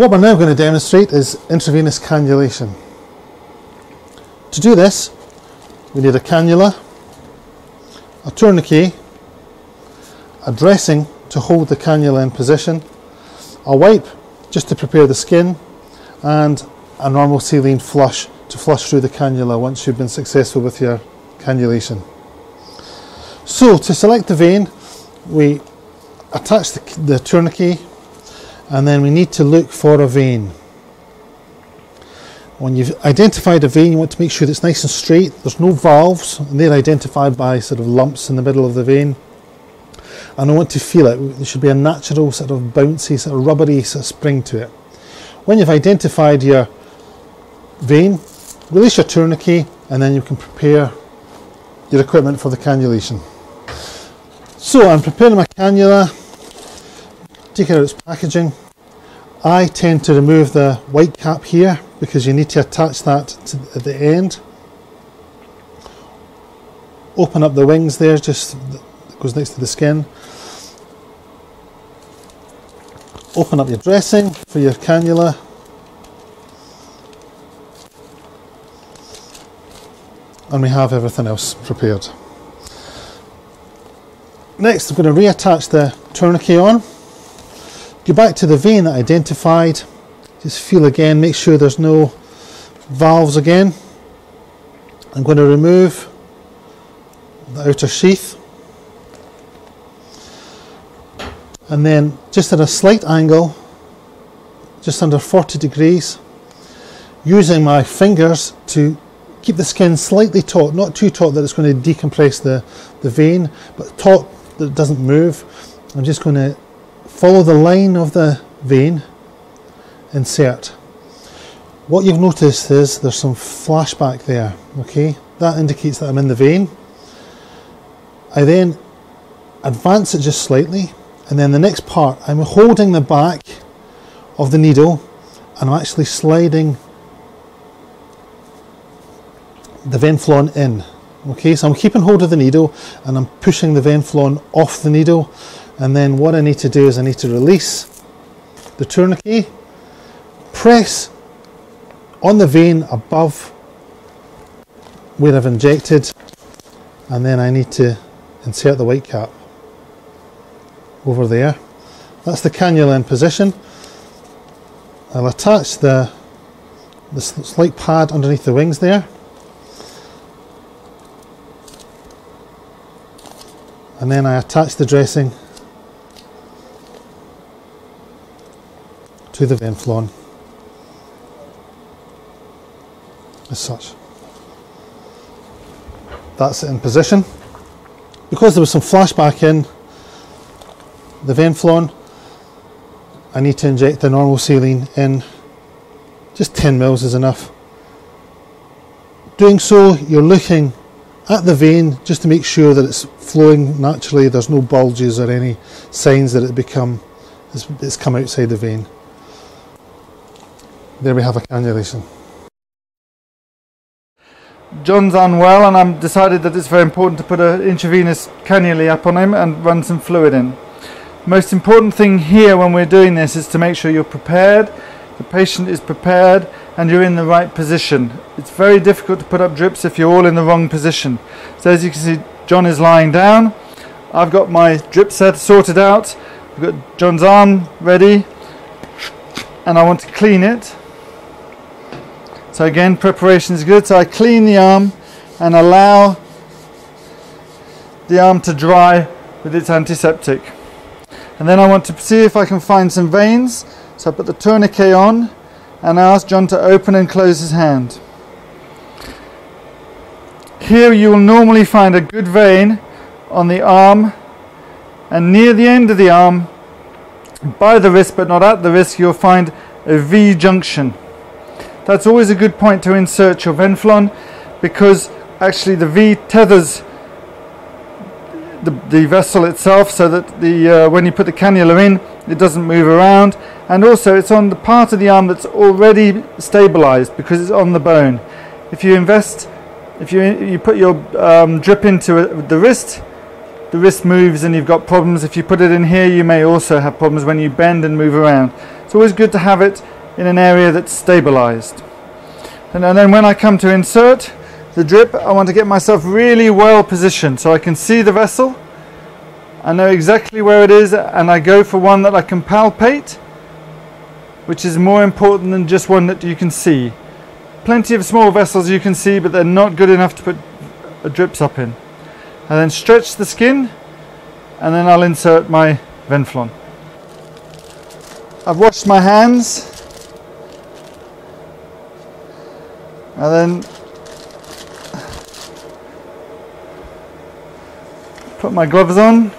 What we're now going to demonstrate is intravenous cannulation. To do this, we need a cannula, a tourniquet, a dressing to hold the cannula in position, a wipe just to prepare the skin, and a normal saline flush to flush through the cannula once you've been successful with your cannulation. So to select the vein, we attach the, the tourniquet and then we need to look for a vein. When you've identified a vein, you want to make sure that it's nice and straight. There's no valves, and they're identified by sort of lumps in the middle of the vein. And I want to feel it. There should be a natural sort of bouncy, sort of rubbery sort of spring to it. When you've identified your vein, release your tourniquet, and then you can prepare your equipment for the cannulation. So I'm preparing my cannula, take out its packaging. I tend to remove the white cap here because you need to attach that to the end. Open up the wings there, just goes next to the skin. Open up your dressing for your cannula. And we have everything else prepared. Next, I'm going to reattach the tourniquet on. Go back to the vein that I identified. Just feel again, make sure there's no valves again. I'm going to remove the outer sheath. And then just at a slight angle, just under 40 degrees, using my fingers to keep the skin slightly taut, not too taut that it's going to decompress the, the vein, but taut that it doesn't move. I'm just going to follow the line of the vein, insert. What you've noticed is there's some flashback there, okay? That indicates that I'm in the vein. I then advance it just slightly, and then the next part, I'm holding the back of the needle and I'm actually sliding the venflon in. Okay, so I'm keeping hold of the needle and I'm pushing the venflon off the needle. And then what I need to do is I need to release the tourniquet, press on the vein above where I've injected, and then I need to insert the white cap over there. That's the cannula in position. I'll attach the, the slight pad underneath the wings there. and then I attach the dressing to the venflon as such. That's it in position. Because there was some flashback in the venflon, I need to inject the normal saline in. Just 10 mils is enough. Doing so, you're looking at the vein just to make sure that it's flowing naturally, there's no bulges or any signs that it become it's, it's come outside the vein. There we have a cannulation. John's unwell and I've decided that it's very important to put an intravenous cannula up on him and run some fluid in. Most important thing here when we're doing this is to make sure you're prepared, the patient is prepared and you're in the right position. It's very difficult to put up drips if you're all in the wrong position. So as you can see, John is lying down. I've got my drip set sorted out. I've got John's arm ready and I want to clean it. So again, preparation is good. So I clean the arm and allow the arm to dry with its antiseptic. And then I want to see if I can find some veins. So I put the tourniquet on and I ask John to open and close his hand. Here you will normally find a good vein on the arm and near the end of the arm by the wrist but not at the wrist you'll find a V junction. That's always a good point to insert your venflon because actually the V tethers the, the vessel itself so that the uh, when you put the cannula in it doesn't move around. And also it's on the part of the arm that's already stabilized because it's on the bone. If you invest if you you put your um, drip into the wrist the wrist moves and you've got problems. If you put it in here you may also have problems when you bend and move around. It's always good to have it in an area that's stabilized. And, and then when I come to insert the drip, I want to get myself really well positioned so I can see the vessel. I know exactly where it is and I go for one that I can palpate, which is more important than just one that you can see. Plenty of small vessels you can see, but they're not good enough to put a drips up in. And then stretch the skin and then I'll insert my Venflon. I've washed my hands and then put my gloves on.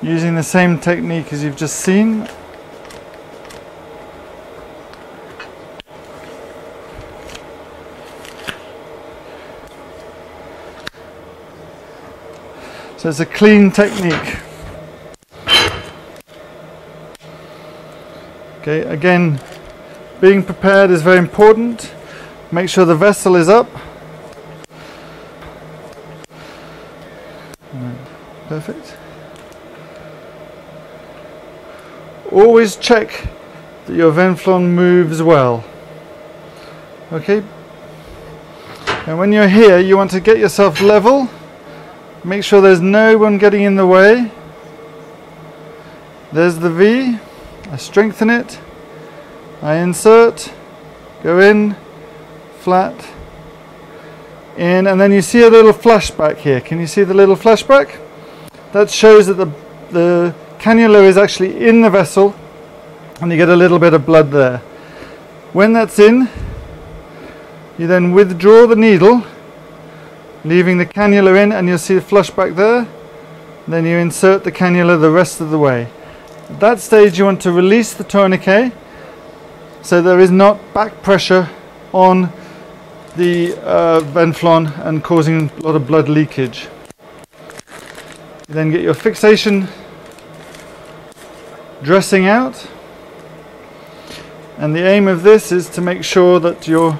Using the same technique as you've just seen. So it's a clean technique Okay, again, being prepared is very important. Make sure the vessel is up. Perfect. Always check that your Venflon moves well. Okay. And when you're here, you want to get yourself level. Make sure there's no one getting in the way. There's the V. I strengthen it, I insert, go in, flat, in, and then you see a little flashback here. Can you see the little flashback? That shows that the, the cannula is actually in the vessel and you get a little bit of blood there. When that's in, you then withdraw the needle, leaving the cannula in, and you'll see a flashback there. Then you insert the cannula the rest of the way. At that stage you want to release the tourniquet so there is not back pressure on the uh, venflon and causing a lot of blood leakage. You then get your fixation dressing out and the aim of this is to make sure that your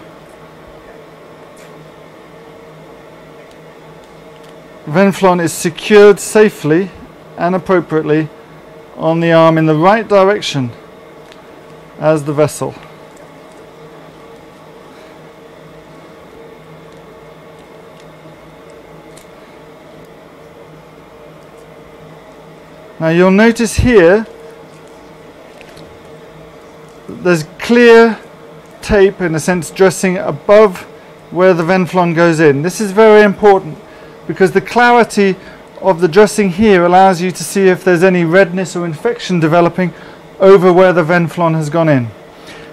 venflon is secured safely and appropriately on the arm in the right direction as the vessel. Now you'll notice here there's clear tape in a sense dressing above where the venflon goes in. This is very important because the clarity of the dressing here allows you to see if there's any redness or infection developing over where the venflon has gone in.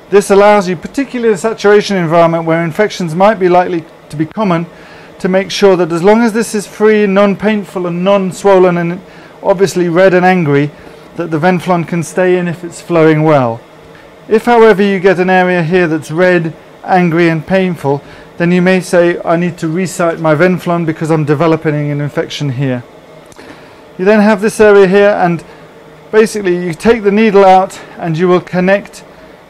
This allows you, particularly in a saturation environment where infections might be likely to be common, to make sure that as long as this is free, non-painful and non-swollen and obviously red and angry, that the venflon can stay in if it's flowing well. If however you get an area here that's red, angry and painful, then you may say, I need to resite my venflon because I'm developing an infection here. You then have this area here and basically you take the needle out and you will connect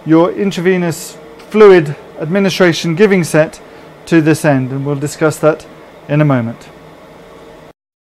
your intravenous fluid administration giving set to this end and we'll discuss that in a moment.